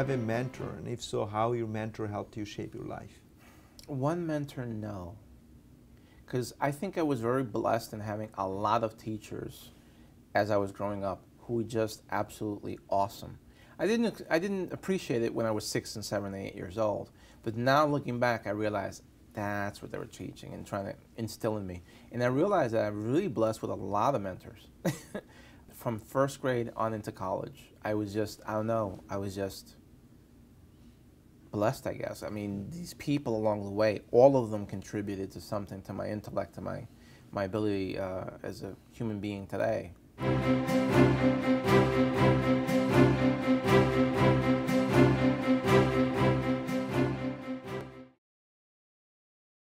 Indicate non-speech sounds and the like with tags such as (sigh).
have a mentor? And if so, how your mentor helped you shape your life? One mentor, no. Because I think I was very blessed in having a lot of teachers as I was growing up who were just absolutely awesome. I didn't, I didn't appreciate it when I was six and seven and eight years old. But now looking back, I realized that's what they were teaching and trying to instill in me. And I realized that I'm really blessed with a lot of mentors. (laughs) From first grade on into college, I was just, I don't know, I was just blessed, I guess. I mean, these people along the way, all of them contributed to something, to my intellect, to my, my ability uh, as a human being today.